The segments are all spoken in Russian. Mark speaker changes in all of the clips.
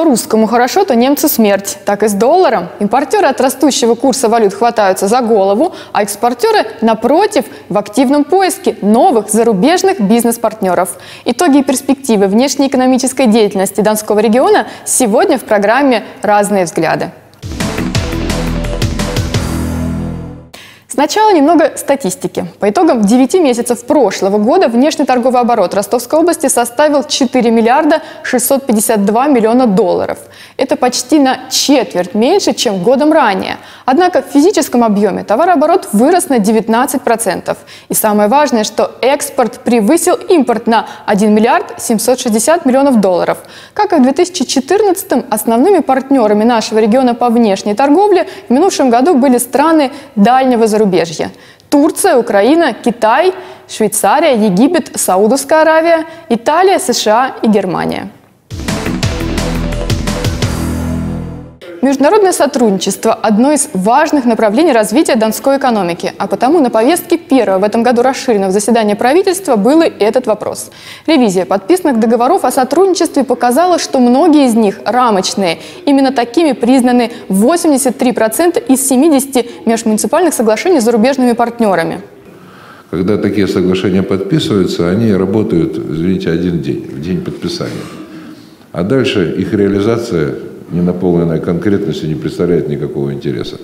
Speaker 1: то русскому хорошо, то немцу смерть. Так и с долларом. Импортеры от растущего курса валют хватаются за голову, а экспортеры, напротив, в активном поиске новых зарубежных бизнес-партнеров. Итоги и перспективы внешнеэкономической деятельности Донского региона сегодня в программе «Разные взгляды». Сначала немного статистики. По итогам 9 месяцев прошлого года внешний торговый оборот Ростовской области составил 4 миллиарда 652 миллиона долларов. Это почти на четверть меньше, чем годом ранее. Однако в физическом объеме товарооборот вырос на 19%. И самое важное, что экспорт превысил импорт на 1 миллиард 760 миллионов долларов. Как и в 2014 основными партнерами нашего региона по внешней торговле в минувшем году были страны дальнего зарубежья. Турция, Украина, Китай, Швейцария, Египет, Саудовская Аравия, Италия, США и Германия. Международное сотрудничество – одно из важных направлений развития донской экономики, а потому на повестке первого в этом году расширенного заседания правительства был и этот вопрос. Ревизия подписанных договоров о сотрудничестве показала, что многие из них рамочные. Именно такими признаны 83% из 70 межмуниципальных соглашений с зарубежными партнерами.
Speaker 2: Когда такие соглашения подписываются, они работают, извините, один день, в день подписания. А дальше их реализация не наполненная конкретностью, не представляет никакого интереса.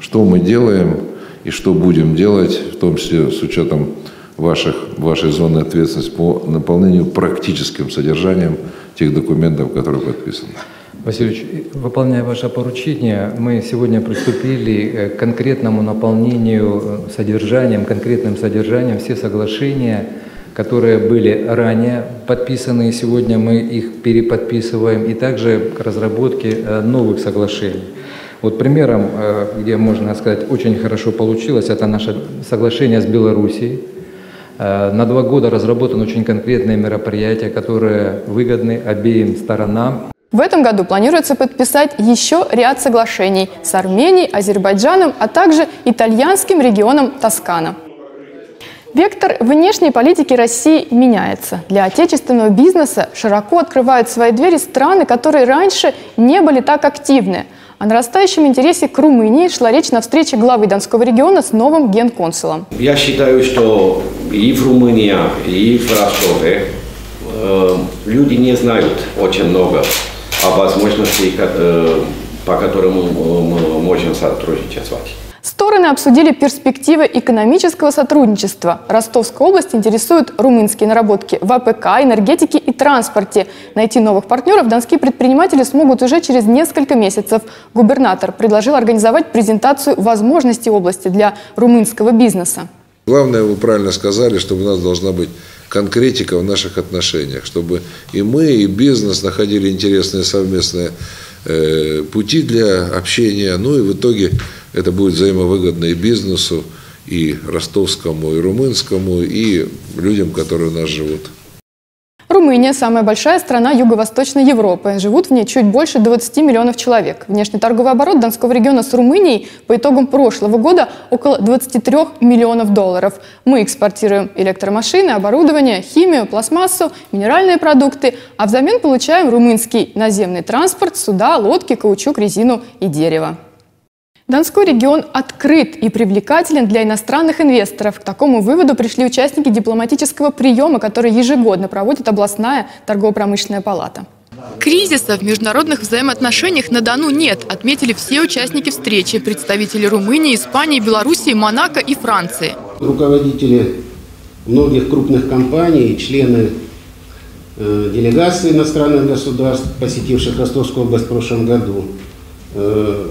Speaker 2: Что мы делаем и что будем делать, в том числе с учетом ваших, вашей зоны ответственности по наполнению практическим содержанием тех документов, которые подписаны.
Speaker 3: Васильевич, выполняя ваше поручение, мы сегодня приступили э, к конкретному наполнению э, содержанием, конкретным содержанием все соглашения, которые были ранее подписаны, и сегодня мы их переподписываем, и также к разработке э, новых соглашений. Вот примером, э, где, можно сказать, очень хорошо получилось, это наше соглашение с Белоруссией. Э, на два года разработаны очень конкретные мероприятия, которые выгодны обеим сторонам.
Speaker 1: В этом году планируется подписать еще ряд соглашений с Арменией, Азербайджаном, а также итальянским регионом Тоскана. Вектор внешней политики России меняется. Для отечественного бизнеса широко открывают свои двери страны, которые раньше не были так активны. О нарастающем интересе к Румынии шла речь на встрече главы Донского региона с новым генконсулом.
Speaker 4: Я считаю, что и в Румынии, и в Ростове э, люди не знают очень много о возможностях, э, по которым мы можем сотрудничать.
Speaker 1: Стороны обсудили перспективы экономического сотрудничества. Ростовская область интересует румынские наработки в АПК, энергетике и транспорте. Найти новых партнеров донские предприниматели смогут уже через несколько месяцев. Губернатор предложил организовать презентацию возможностей области для румынского бизнеса.
Speaker 2: Главное, вы правильно сказали, что у нас должна быть конкретика в наших отношениях, чтобы и мы, и бизнес находили интересные совместные пути для общения, ну и в итоге это будет взаимовыгодно и бизнесу, и ростовскому, и румынскому, и людям, которые у нас живут.
Speaker 1: Румыния – самая большая страна Юго-Восточной Европы. Живут в ней чуть больше 20 миллионов человек. Внешний торговый оборот Донского региона с Румынией по итогам прошлого года около 23 миллионов долларов. Мы экспортируем электромашины, оборудование, химию, пластмассу, минеральные продукты, а взамен получаем румынский наземный транспорт, суда, лодки, каучук, резину и дерево. Донской регион открыт и привлекателен для иностранных инвесторов. К такому выводу пришли участники дипломатического приема, который ежегодно проводит областная торгово-промышленная палата. Кризиса в международных взаимоотношениях на Дону нет, отметили все участники встречи, представители Румынии, Испании, Белоруссии, Монако и Франции.
Speaker 5: Руководители многих крупных компаний, члены э, делегации иностранных государств, посетивших Ростовскую область в прошлом году, э,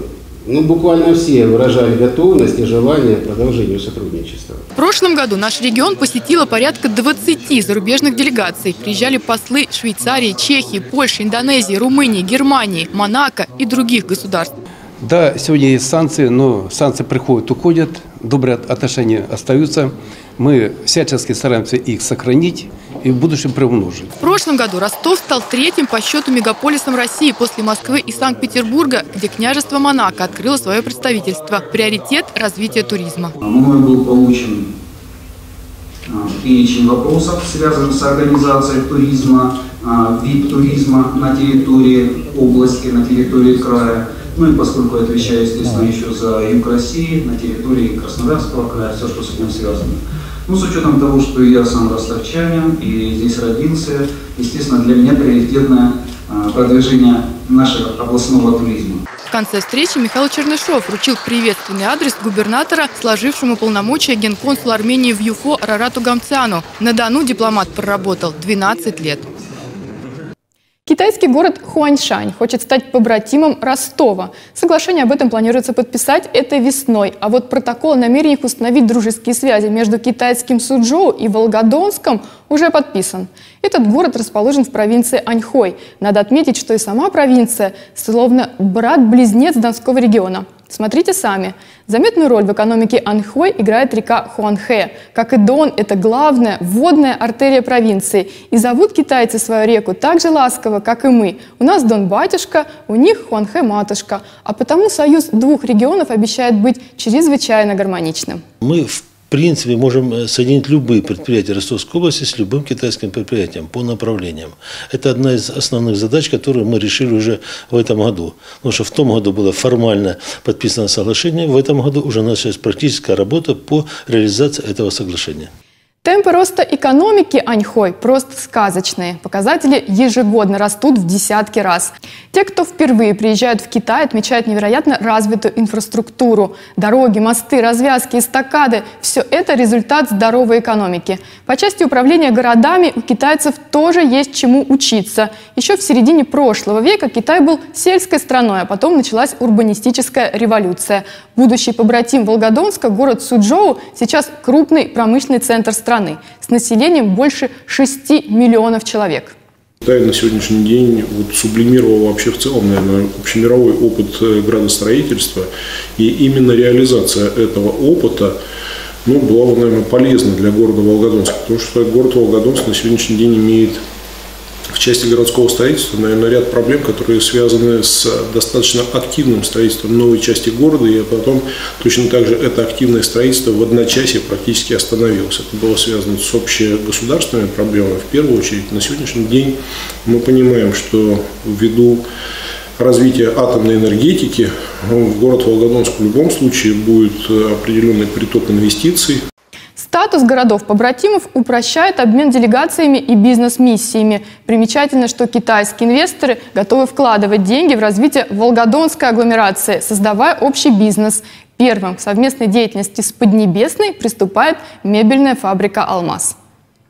Speaker 5: ну, буквально все выражали готовность и желание к продолжению сотрудничества.
Speaker 1: В прошлом году наш регион посетило порядка 20 зарубежных делегаций. Приезжали послы Швейцарии, Чехии, Польши, Индонезии, Румынии, Германии, Монако и других государств.
Speaker 6: Да, сегодня есть санкции, но санкции приходят, уходят, добрые отношения остаются. Мы всячески стараемся их сохранить и в будущем приумножить.
Speaker 1: Прошлом году Ростов стал третьим по счету мегаполисом России после Москвы и Санкт-Петербурга, где княжество Монако открыло свое представительство. Приоритет – развития туризма.
Speaker 7: Мной был получен а, перечень вопросов, связанных с организацией туризма, а, вид туризма на территории области на территории края. Ну и поскольку я отвечаю, естественно, еще за юг России, на территории Краснодарского края, все, что с этим связано. Ну, с учетом того, что я сам ростовчанин и здесь родился, естественно, для меня приоритетное а, продвижение нашего областного туризма.
Speaker 1: В конце встречи Михаил Чернышов вручил приветственный адрес губернатора, сложившему полномочия генконсула Армении в ЮФО Рарату Гамцану. На Дону дипломат проработал 12 лет. Китайский город Хуаньшань хочет стать побратимом Ростова. Соглашение об этом планируется подписать этой весной. А вот протокол о намерениях установить дружеские связи между китайским Суджоу и Волгодонском уже подписан. Этот город расположен в провинции Аньхой. Надо отметить, что и сама провинция словно брат-близнец Донского региона. Смотрите сами. Заметную роль в экономике Анхой играет река Хуанхэ. Как и Дон, это главная водная артерия провинции. И зовут китайцы свою реку так же ласково, как и мы. У нас Дон батюшка, у них Хуанхэ матушка. А потому союз двух регионов обещает быть чрезвычайно гармоничным.
Speaker 8: Мы в в принципе, можем э, соединить любые предприятия Ростовской области с любым китайским предприятием по направлениям. Это одна из основных задач, которую мы решили уже в этом году. Потому что в том году было формально подписано соглашение, в этом году уже началась практическая работа по реализации этого соглашения.
Speaker 1: Темпы роста экономики Аньхой просто сказочные. Показатели ежегодно растут в десятки раз. Те, кто впервые приезжают в Китай, отмечают невероятно развитую инфраструктуру. Дороги, мосты, развязки, эстакады – все это результат здоровой экономики. По части управления городами у китайцев тоже есть чему учиться. Еще в середине прошлого века Китай был сельской страной, а потом началась урбанистическая революция. Будущий побратим Волгодонска, город Суджоу, сейчас крупный промышленный центр страны с населением больше 6 миллионов человек.
Speaker 9: Китай на сегодняшний день вот сублимировал вообще в целом, наверное, общемировой опыт э, градостроительства. И именно реализация этого опыта ну, была бы, наверное, полезна для города Волгодонска, потому что город Волгодонск на сегодняшний день имеет в части городского строительства, наверное, ряд проблем, которые связаны с достаточно активным строительством новой части города, и потом точно так же это активное строительство в одночасье практически остановилось. Это было связано с общегосударственными проблемами. В первую очередь, на сегодняшний день мы понимаем, что ввиду развития атомной энергетики в город Волгодонск в любом случае будет определенный приток инвестиций.
Speaker 1: Статус городов-побратимов упрощает обмен делегациями и бизнес-миссиями. Примечательно, что китайские инвесторы готовы вкладывать деньги в развитие Волгодонской агломерации, создавая общий бизнес. Первым к совместной деятельности с Поднебесной приступает мебельная фабрика «Алмаз».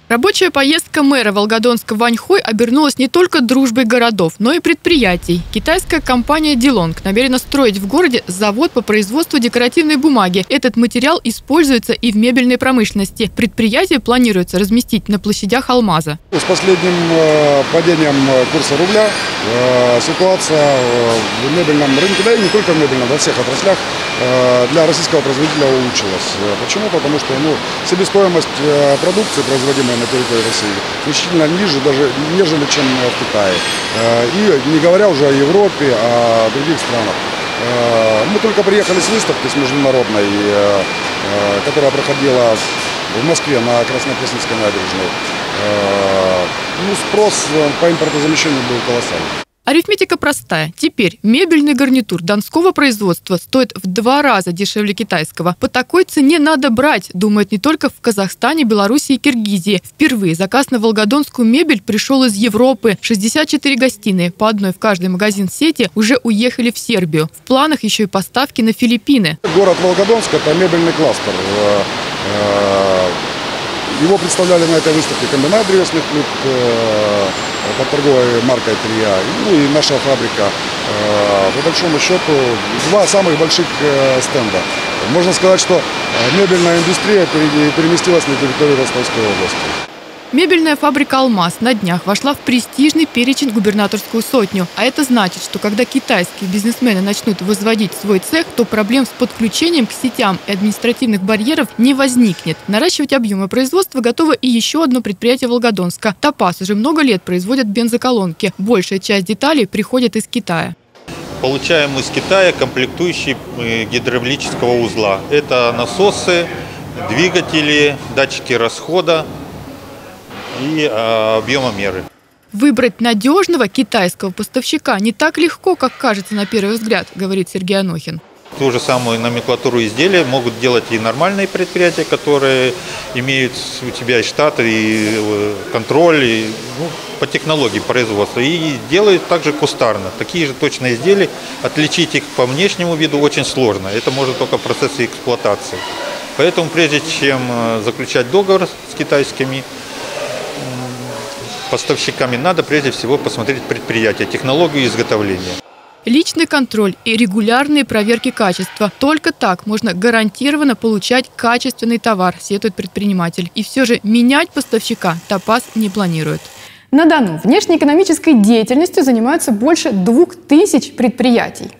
Speaker 1: Рабочая поездка мэра Волгодонска Ваньхой обернулась не только дружбой городов, но и предприятий. Китайская компания Дилонг намерена строить в городе завод по производству декоративной бумаги. Этот материал используется и в мебельной промышленности. Предприятие планируется разместить на площадях Алмаза.
Speaker 10: С последним э, падением э, курса рубля э, ситуация в мебельном рынке, да и не только в мебельном, во всех отраслях для российского производителя улучшилась. Почему? Потому что ну, себестоимость продукции, производимой на территории России значительно ниже, даже нежели чем в Китае. Э, и не говоря уже о Европе, о других странах. Э, мы только приехали с выставки, с международной, э, которая проходила в Москве на Краснопресненской набережной. Ну, спрос по импортозамещению был колоссальный.
Speaker 1: Арифметика простая. Теперь мебельный гарнитур донского производства стоит в два раза дешевле китайского. По такой цене надо брать, думают не только в Казахстане, Беларуси и Киргизии. Впервые заказ на волгодонскую мебель пришел из Европы. 64 гостиные, по одной в каждый магазин сети, уже уехали в Сербию. В планах еще и поставки на Филиппины.
Speaker 10: Город Волгодонск – это мебельный кластер. Э, э, его представляли на этой выставке комбинат древесных под торговой маркой Трия, ну и наша фабрика. Э, по большому счету, два самых больших э, стенда. Можно сказать, что э, мебельная индустрия переместилась на территорию Ростовской области.
Speaker 1: Мебельная фабрика «Алмаз» на днях вошла в престижный перечень губернаторскую сотню. А это значит, что когда китайские бизнесмены начнут возводить свой цех, то проблем с подключением к сетям и административных барьеров не возникнет. Наращивать объемы производства готово и еще одно предприятие Волгодонска. «Топас» уже много лет производят бензоколонки. Большая часть деталей приходит из Китая.
Speaker 11: Получаем из Китая комплектующие э, гидравлического узла. Это насосы, двигатели, датчики расхода, и э, объемомеры.
Speaker 1: Выбрать надежного китайского поставщика не так легко, как кажется на первый взгляд, говорит Сергей Анохин.
Speaker 11: Ту же самую номенклатуру изделия могут делать и нормальные предприятия, которые имеют у тебя и штат, и э, контроль, и, ну, по технологии производства. И делают также кустарно. Такие же точные изделия. Отличить их по внешнему виду очень сложно. Это может только в процессе эксплуатации. Поэтому прежде чем э, заключать договор с китайскими поставщиками, надо прежде всего посмотреть предприятие, технологию изготовления.
Speaker 1: Личный контроль и регулярные проверки качества. Только так можно гарантированно получать качественный товар, сетует предприниматель. И все же менять поставщика Топаз не планирует. На Дону внешнеэкономической деятельностью занимаются больше двух тысяч предприятий.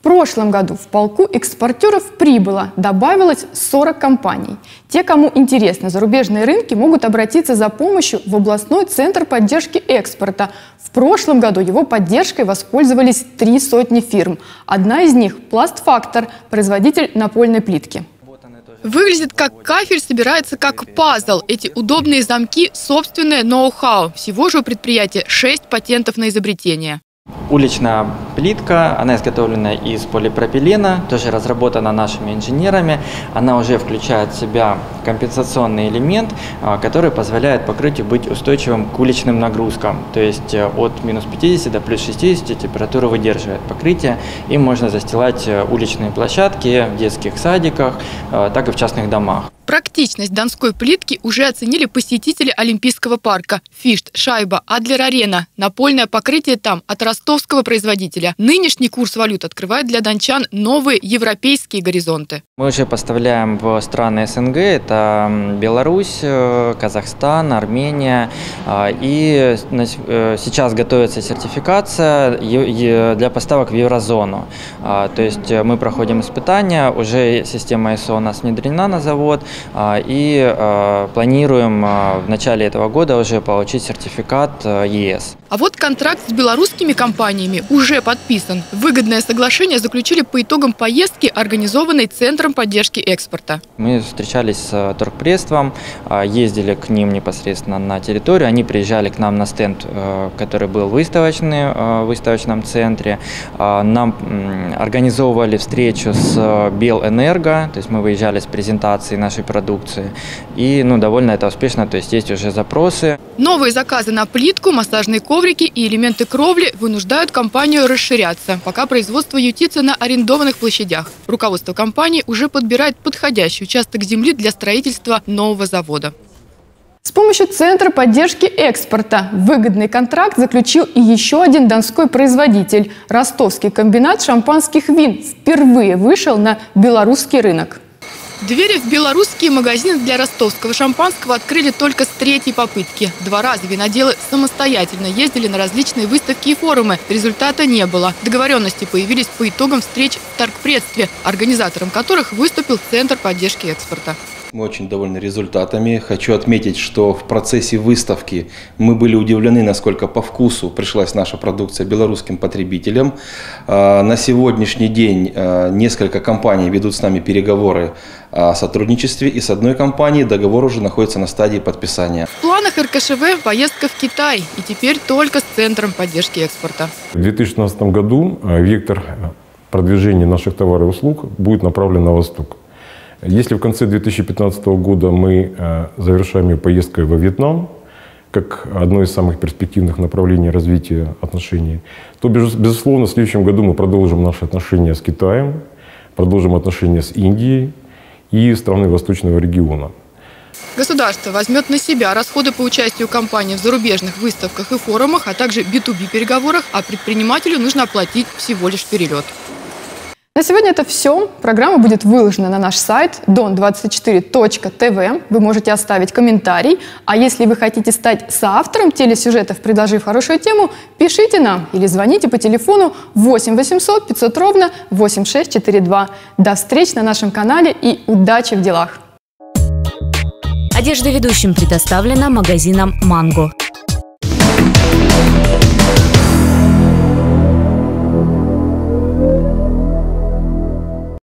Speaker 1: В прошлом году в полку экспортеров прибыло, добавилось 40 компаний. Те, кому интересны зарубежные рынки, могут обратиться за помощью в областной центр поддержки экспорта. В прошлом году его поддержкой воспользовались три сотни фирм. Одна из них – «Пластфактор», производитель напольной плитки. Выглядит как кафель, собирается как пазл. Эти удобные замки – собственное ноу-хау. Всего же у предприятия 6 патентов на изобретение.
Speaker 12: Уличная плитка, она изготовлена из полипропилена, тоже разработана нашими инженерами. Она уже включает в себя компенсационный элемент, а, который позволяет покрытию быть устойчивым к уличным нагрузкам. То есть э, от минус 50 до плюс 60 температура выдерживает покрытие. Им можно застилать э, уличные площадки в детских садиках, э, так и в частных домах.
Speaker 1: Практичность донской плитки уже оценили посетители Олимпийского парка. Фишт, Шайба, Адлер-Арена. Напольное покрытие там от ростовского производителя. Нынешний курс валют открывает для дончан новые европейские горизонты.
Speaker 12: Мы уже поставляем в страны СНГ. Это Беларусь, э, Казахстан, Армения. А, и э, сейчас готовится сертификация для поставок в еврозону. А, то есть э, мы проходим испытания, уже система ISO у нас внедрена на завод. А, и а, планируем а, в начале этого года уже получить сертификат ЕС.
Speaker 1: А вот контракт с белорусскими компаниями уже подписан. Выгодное соглашение заключили по итогам поездки, организованной Центром поддержки экспорта.
Speaker 12: Мы встречались с торгпредством, ездили к ним непосредственно на территорию. Они приезжали к нам на стенд, который был выставочный в выставочном центре. Нам организовывали встречу с Белэнерго, то есть мы выезжали с презентацией нашей продукции. И ну, довольно это успешно, то есть есть уже запросы.
Speaker 1: Новые заказы на плитку, массажные коврики и элементы кровли вынуждают компанию расширяться, пока производство ютится на арендованных площадях. Руководство компании уже подбирает подходящий участок земли для строительства нового завода. С помощью Центра поддержки экспорта выгодный контракт заключил и еще один донской производитель. Ростовский комбинат шампанских вин впервые вышел на белорусский рынок. Двери в белорусские магазины для ростовского шампанского открыли только с третьей попытки. Два раза виноделы самостоятельно ездили на различные выставки и форумы. Результата не было. Договоренности появились по итогам встреч в торгпредстве, организатором которых выступил Центр поддержки экспорта.
Speaker 13: Мы очень довольны результатами. Хочу отметить, что в процессе выставки мы были удивлены, насколько по вкусу пришлась наша продукция белорусским потребителям. А, на сегодняшний день а, несколько компаний ведут с нами переговоры о сотрудничестве, и с одной компанией договор уже находится на стадии подписания.
Speaker 1: В планах РКШВ поездка в Китай, и теперь только с Центром поддержки экспорта.
Speaker 14: В 2016 году а, вектор продвижения наших товаров и услуг будет направлен на восток. Если в конце 2015 года мы э, завершаем ее поездкой во Вьетнам, как одно из самых перспективных направлений развития отношений, то, безусловно, в следующем году мы продолжим наши отношения с Китаем, продолжим отношения с Индией и страны Восточного региона.
Speaker 1: Государство возьмет на себя расходы по участию компании в зарубежных выставках и форумах, а также B2B переговорах, а предпринимателю нужно оплатить всего лишь перелет. На сегодня это все. Программа будет выложена на наш сайт don24.tv. Вы можете оставить комментарий. А если вы хотите стать соавтором телесюжетов, предложив хорошую тему, пишите нам или звоните по телефону 8 800 500 ровно 8642. До встречи на нашем канале и удачи в делах!
Speaker 15: Одежда ведущим предоставлена магазином «Манго».